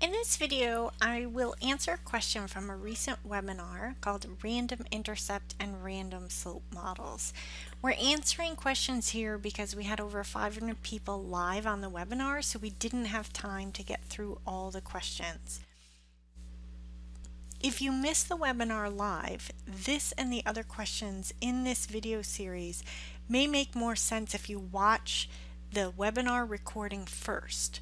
In this video, I will answer a question from a recent webinar called Random Intercept and Random Slope Models. We're answering questions here because we had over 500 people live on the webinar, so we didn't have time to get through all the questions. If you missed the webinar live, this and the other questions in this video series may make more sense if you watch the webinar recording first.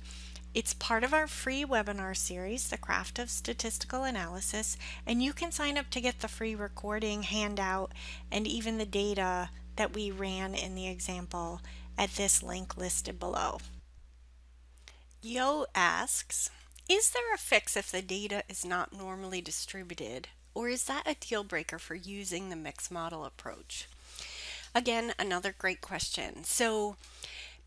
It's part of our free webinar series, The Craft of Statistical Analysis, and you can sign up to get the free recording, handout, and even the data that we ran in the example at this link listed below. Yo asks, is there a fix if the data is not normally distributed, or is that a deal breaker for using the mixed model approach? Again, another great question. So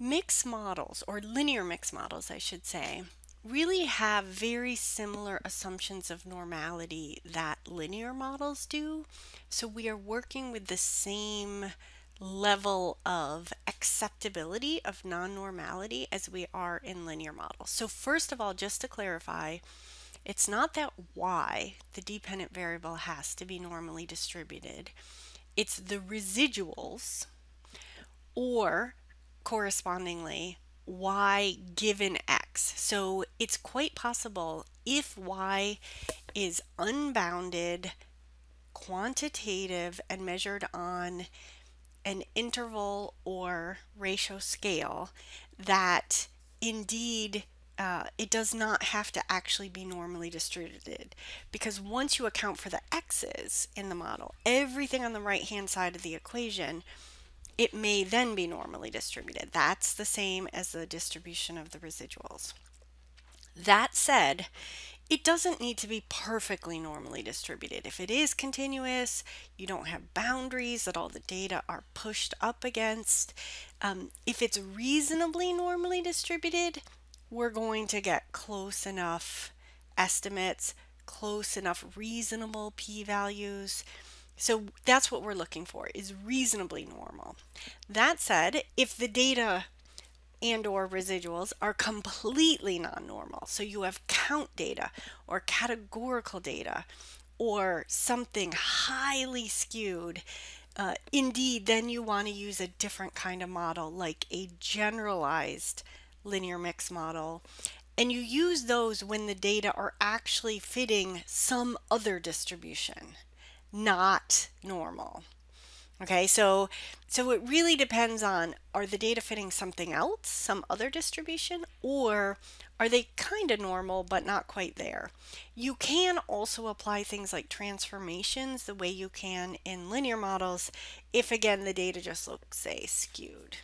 Mixed models, or linear mixed models, I should say, really have very similar assumptions of normality that linear models do. So we are working with the same level of acceptability of non-normality as we are in linear models. So first of all, just to clarify, it's not that y, the dependent variable, has to be normally distributed. It's the residuals or correspondingly y given x. So it's quite possible if y is unbounded, quantitative, and measured on an interval or ratio scale, that indeed uh, it does not have to actually be normally distributed because once you account for the x's in the model, everything on the right hand side of the equation it may then be normally distributed. That's the same as the distribution of the residuals. That said, it doesn't need to be perfectly normally distributed. If it is continuous, you don't have boundaries that all the data are pushed up against. Um, if it's reasonably normally distributed, we're going to get close enough estimates, close enough reasonable p-values so that's what we're looking for is reasonably normal. That said, if the data and or residuals are completely non-normal, so you have count data or categorical data or something highly skewed, uh, indeed, then you want to use a different kind of model like a generalized linear mix model. And you use those when the data are actually fitting some other distribution not normal. Okay, so so it really depends on are the data fitting something else, some other distribution, or are they kind of normal but not quite there? You can also apply things like transformations the way you can in linear models if again the data just looks say skewed.